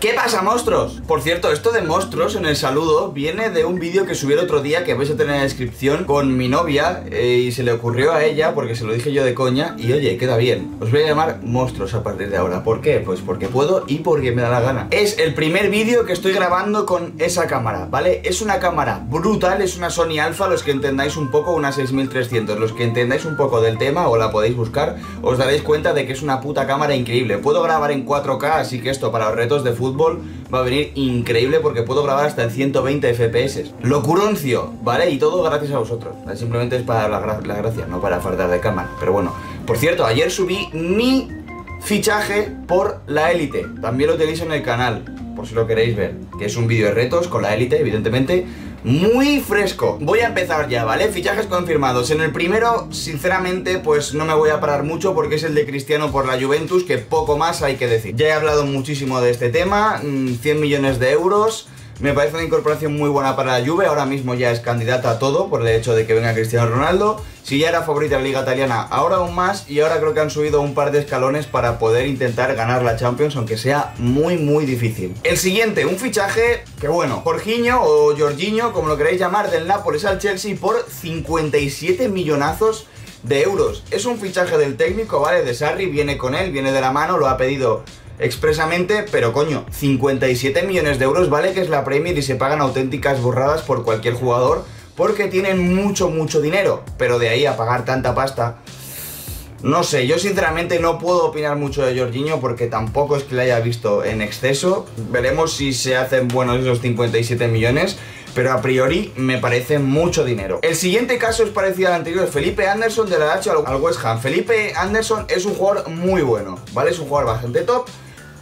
¿Qué pasa, monstruos? Por cierto, esto de monstruos en el saludo viene de un vídeo que subí el otro día que vais a tener en la descripción con mi novia eh, y se le ocurrió a ella porque se lo dije yo de coña y oye, queda bien. Os voy a llamar monstruos a partir de ahora. ¿Por qué? Pues porque puedo y porque me da la gana. Es el primer vídeo que estoy grabando con esa cámara, ¿vale? Es una cámara brutal, es una Sony Alpha, los que entendáis un poco, una 6300. Los que entendáis un poco del tema o la podéis buscar, os daréis cuenta de que es una puta cámara increíble. Puedo grabar en 4K, así que esto para los retos de fútbol va a venir increíble porque puedo grabar hasta en 120 FPS. Locuroncio, ¿vale? Y todo gracias a vosotros. Simplemente es para la, la gracia, no para faltar de cámara. Pero bueno, por cierto, ayer subí mi fichaje por la élite. También lo tenéis en el canal, por si lo queréis ver. Que es un vídeo de retos con la élite, evidentemente muy fresco. Voy a empezar ya, ¿vale? Fichajes confirmados. En el primero, sinceramente, pues no me voy a parar mucho porque es el de Cristiano por la Juventus, que poco más hay que decir. Ya he hablado muchísimo de este tema, 100 mm, millones de euros. Me parece una incorporación muy buena para la Juve, ahora mismo ya es candidata a todo por el hecho de que venga Cristiano Ronaldo. Si ya era favorita de la Liga Italiana, ahora aún más y ahora creo que han subido un par de escalones para poder intentar ganar la Champions, aunque sea muy muy difícil. El siguiente, un fichaje que bueno, Jorginho o Jorginho, como lo queréis llamar, del Nápoles al Chelsea por 57 millonazos de euros. Es un fichaje del técnico, ¿vale? De Sarri, viene con él, viene de la mano, lo ha pedido expresamente, pero coño, 57 millones de euros vale que es la Premier y se pagan auténticas burradas por cualquier jugador porque tienen mucho, mucho dinero, pero de ahí a pagar tanta pasta... No sé, yo sinceramente no puedo opinar mucho de Jorginho porque tampoco es que le haya visto en exceso. Veremos si se hacen buenos esos 57 millones, pero a priori me parece mucho dinero. El siguiente caso es parecido al anterior, Felipe Anderson de la H al West Ham. Felipe Anderson es un jugador muy bueno, ¿vale? Es un jugador bastante top,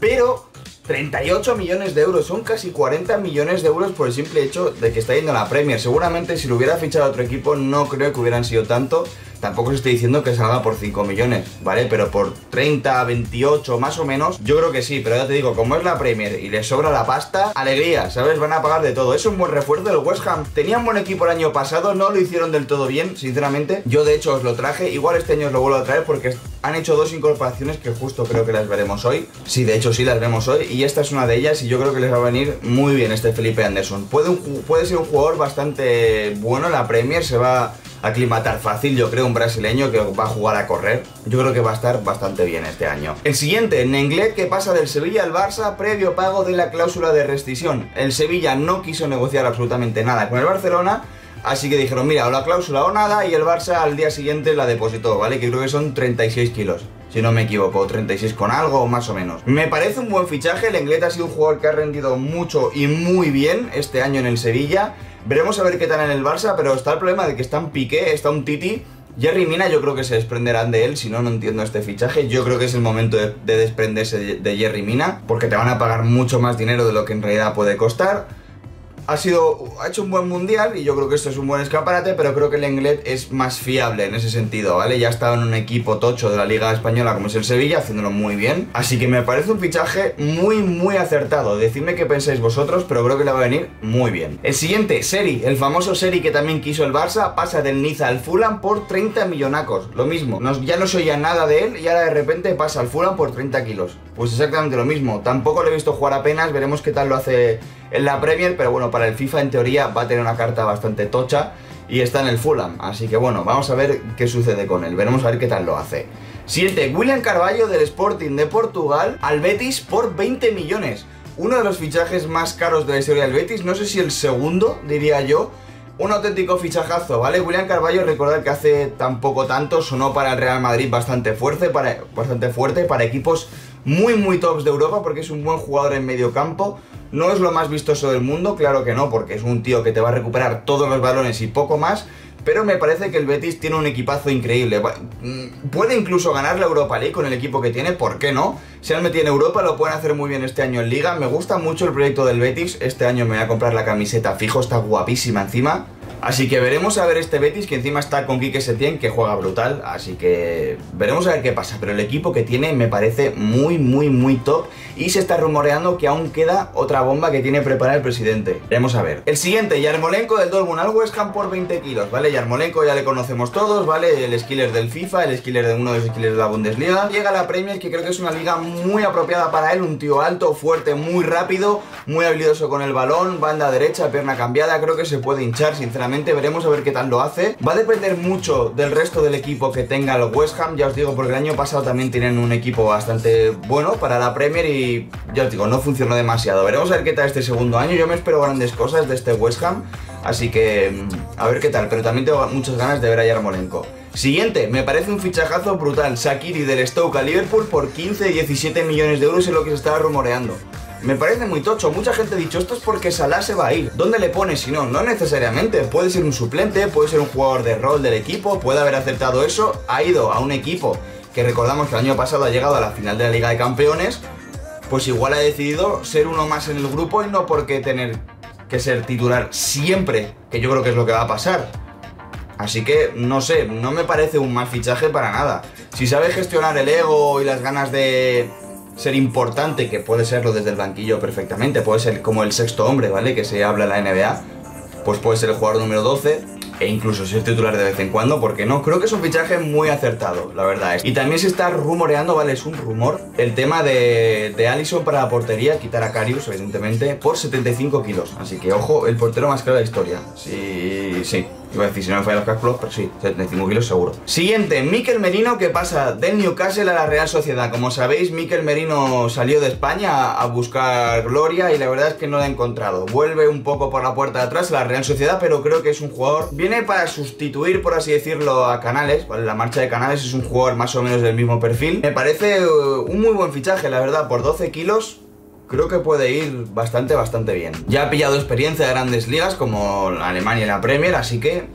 pero 38 millones de euros, son casi 40 millones de euros por el simple hecho de que está yendo a la Premier. Seguramente si lo hubiera fichado otro equipo no creo que hubieran sido tanto. Tampoco os estoy diciendo que salga por 5 millones, ¿vale? Pero por 30, 28 más o menos, yo creo que sí. Pero ya te digo, como es la Premier y le sobra la pasta, alegría, ¿sabes? Van a pagar de todo. Es un buen refuerzo del West Ham. Tenían buen equipo el año pasado, no lo hicieron del todo bien, sinceramente. Yo de hecho os lo traje, igual este año os lo vuelvo a traer porque han hecho dos incorporaciones que justo creo que las veremos hoy. Sí, de hecho sí las vemos hoy y esta es una de ellas y yo creo que les va a venir muy bien este Felipe Anderson. Puede, puede ser un jugador bastante bueno en la Premier, se va aclimatar fácil, yo creo, un brasileño que va a jugar a correr. Yo creo que va a estar bastante bien este año. El siguiente, Nenglet, que pasa del Sevilla al Barça previo pago de la cláusula de rescisión. El Sevilla no quiso negociar absolutamente nada con el Barcelona, Así que dijeron, mira, o la cláusula o nada, y el Barça al día siguiente la depositó, ¿vale? Que creo que son 36 kilos, si no me equivoco, 36 con algo, más o menos. Me parece un buen fichaje, el Englet ha sido un jugador que ha rendido mucho y muy bien este año en el Sevilla. Veremos a ver qué tal en el Barça, pero está el problema de que está un Piqué, está un Titi. Jerry Mina yo creo que se desprenderán de él, si no, no entiendo este fichaje. Yo creo que es el momento de, desprenderse de, de Jerry Mina, porque te van a pagar mucho más dinero de lo que en realidad puede costar ha sido ha hecho un buen mundial y yo creo que esto es un buen escaparate, pero creo que el Englet es más fiable en ese sentido, ¿vale? Ya ha estado en un equipo tocho de la Liga Española como es el Sevilla, haciéndolo muy bien. Así que me parece un fichaje muy, muy acertado. Decidme qué pensáis vosotros, pero creo que le va a venir muy bien. El siguiente, Seri, el famoso Seri que también quiso el Barça, pasa del Niza al Fulham por 30 millonacos. Lo mismo, ya no se oía nada de él y ahora de repente pasa al Fulham por 30 kilos. Pues exactamente lo mismo. Tampoco lo he visto jugar apenas, veremos qué tal lo hace en la Premier, pero bueno, para el FIFA en teoría va a tener una carta bastante tocha y está en el Fulham. Así que bueno, vamos a ver qué sucede con él. Veremos a ver qué tal lo hace. Siguiente, William Carballo del Sporting de Portugal al Betis por 20 millones. Uno de los fichajes más caros de la historia del Betis, no sé si el segundo, diría yo. Un auténtico fichajazo, ¿vale? William Carballo, recordad que hace tan poco tanto sonó para el Real Madrid bastante fuerte, para, bastante fuerte, para equipos muy muy tops de Europa porque es un buen jugador en medio campo. No es lo más vistoso del mundo, claro que no, porque es un tío que te va a recuperar todos los balones y poco más, pero me parece que el Betis tiene un equipazo increíble. Mm, puede incluso ganar la Europa League con el equipo que tiene, ¿por qué no? Si han metido en Europa lo pueden hacer muy bien este año en Liga. Me gusta mucho el proyecto del Betis, este año me voy a comprar la camiseta fijo, está guapísima encima. Así que veremos a ver este Betis que encima está con Quique Setién que juega brutal, así que veremos a ver qué pasa, pero el equipo que tiene me parece muy muy muy top y se está rumoreando que aún queda otra bomba que tiene preparada el presidente. Veremos a ver. El siguiente, Yarmolenko del Dortmund al West Ham por 20 kilos, ¿vale? Yarmolenko ya le conocemos todos, ¿vale? El skiller del FIFA, el skiller de uno de los skillers de la Bundesliga. Llega a la Premier que creo que es una liga muy apropiada para él, un tío alto, fuerte, muy rápido, muy habilidoso con el balón, banda derecha, pierna cambiada, creo que se puede hinchar, sinceramente, veremos a ver qué tal lo hace. Va a depender mucho del resto del equipo que tenga el West Ham, ya os digo, porque el año pasado también tienen un equipo bastante bueno para la Premier y ya os digo, no funcionó demasiado. Veremos a ver qué tal este segundo año, yo me espero grandes cosas de este West Ham, así que mm, a ver qué tal, pero también tengo muchas ganas de ver a Yarmolenko. Siguiente, me parece un fichajazo brutal. Sakiri del Stoke a Liverpool por 15-17 millones de euros es lo que se estaba rumoreando. Me parece muy tocho. Mucha gente ha dicho, esto es porque Salah se va a ir. ¿Dónde le pones si no? No necesariamente. Puede ser un suplente, puede ser un jugador de rol del equipo, puede haber aceptado eso. Ha ido a un equipo que recordamos que el año pasado ha llegado a la final de la Liga de Campeones. Pues igual ha decidido ser uno más en el grupo y no porque tener que ser titular siempre, que yo creo que es lo que va a pasar. Así que, no sé, no me parece un mal fichaje para nada. Si sabe gestionar el ego y las ganas de, ser importante, que puede serlo desde el banquillo perfectamente, puede ser como el sexto hombre, ¿vale? Que se habla en la NBA, pues puede ser el jugador número 12 e incluso ser titular de vez en cuando, porque no, creo que es un fichaje muy acertado, la verdad. Y también se está rumoreando, ¿vale? Es un rumor, el tema de, de Allison para la portería, quitar a Carius, evidentemente, por 75 kilos. Así que, ojo, el portero más caro de la historia. Sí, sí. Iba a decir, si no me falla los cálculos, pero sí, 75 kilos seguro. Siguiente, Mikel Merino que pasa del Newcastle a la Real Sociedad. Como sabéis, Mikel Merino salió de España a buscar gloria y la verdad es que no la ha encontrado. Vuelve un poco por la puerta de atrás a la Real Sociedad, pero creo que es un jugador... Viene para sustituir, por así decirlo, a Canales, ¿vale? La marcha de Canales es un jugador más o menos del mismo perfil. Me parece uh, un muy buen fichaje, la verdad, por 12 kilos creo que puede ir bastante, bastante bien. Ya ha pillado experiencia de grandes ligas como Alemania y la Premier, así que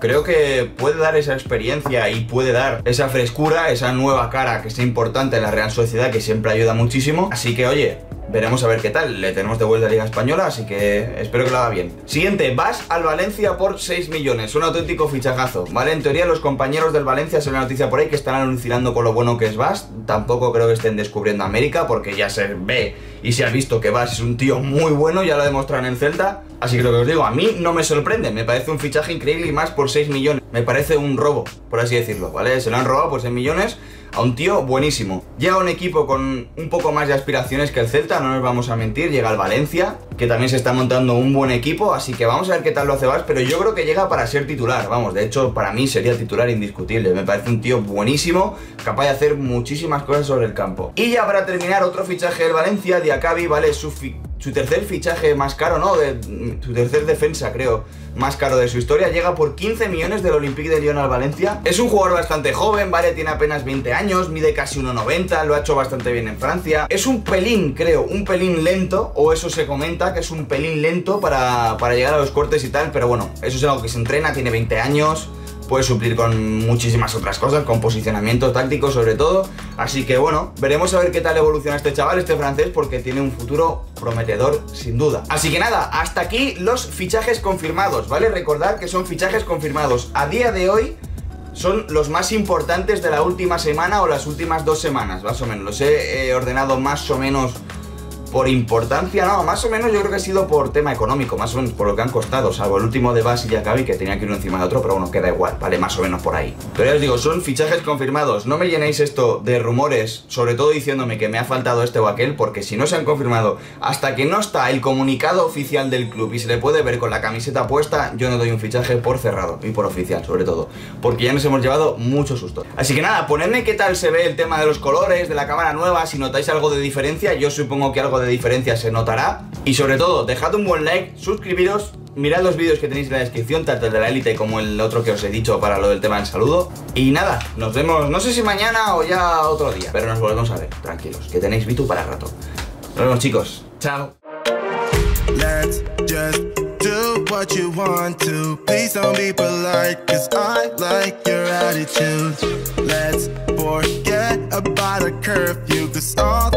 creo que puede dar esa experiencia y puede dar esa frescura, esa nueva cara que sea importante en la Real Sociedad, que siempre ayuda muchísimo. Así que, oye, Veremos a ver qué tal, le tenemos de vuelta a Liga Española, así que espero que lo haga bien. Siguiente, vas al Valencia por 6 millones, un auténtico fichajazo, ¿vale? En teoría los compañeros del Valencia, se una noticia por ahí que están anunciando con lo bueno que es Vas, tampoco creo que estén descubriendo América, porque ya se ve y se ha visto que Vas es un tío muy bueno, ya lo demostraron en Celta, así que lo que os digo, a mí no me sorprende, me parece un fichaje increíble y más por 6 millones, me parece un robo, por así decirlo, ¿vale? Se lo han robado por 6 millones a un tío buenísimo. Llega un equipo con un poco más de aspiraciones que el Celta, no nos vamos a mentir, llega el Valencia, que también se está montando un buen equipo, así que vamos a ver qué tal lo hace Vas, pero yo creo que llega para ser titular, vamos, de hecho para mí sería titular indiscutible, me parece un tío buenísimo, capaz de hacer muchísimas cosas sobre el campo. Y ya para terminar, otro fichaje del Valencia, Diacabi, vale, su, su tercer fichaje más caro, ¿no? De, su tercer defensa, creo, más caro de su historia, llega por 15 millones del Olympique de Lyon al Valencia. Es un jugador bastante joven, ¿vale? Tiene apenas 20 años, mide casi 1,90, lo ha hecho bastante bien en Francia. Es un pelín, creo, un pelín lento, o eso se comenta, que es un pelín lento para, para llegar a los cortes y tal, pero bueno, eso es algo que se entrena, tiene 20 años, puede suplir con muchísimas otras cosas, con posicionamiento táctico sobre todo. Así que bueno, veremos a ver qué tal evoluciona este chaval, este francés, porque tiene un futuro prometedor sin duda. Así que nada, hasta aquí los fichajes confirmados, ¿vale? Recordar que son fichajes confirmados. A día de hoy son los más importantes de la última semana o las últimas dos semanas, más o menos. Los he ordenado más o menos por importancia, no, más o menos yo creo que ha sido por tema económico, más o menos por lo que han costado, salvo el último de Bass y Yakabi que tenía que ir encima de otro, pero bueno, queda igual, vale, más o menos por ahí. Pero ya os digo, son fichajes confirmados, no me llenéis esto de rumores, sobre todo diciéndome que me ha faltado este o aquel, porque si no se han confirmado, hasta que no está el comunicado oficial del club y se le puede ver con la camiseta puesta, yo no doy un fichaje por cerrado, y por oficial sobre todo, porque ya nos hemos llevado mucho susto. Así que nada, ponedme qué tal se ve el tema de los colores, de la cámara nueva, si notáis algo de diferencia, yo supongo que algo de diferencia se notará. Y sobre todo, dejad un buen like, suscribiros, mirad los vídeos que tenéis en la descripción, tanto el de la élite como el otro que os he dicho para lo del tema del saludo. Y nada, nos vemos, no sé si mañana o ya otro día, pero nos volvemos a ver, tranquilos, que tenéis Vitu para rato. Nos vemos chicos, chao. Let's just do what you want to. Please don't be polite, cause I like your attitude. Let's forget about a curfew, cause all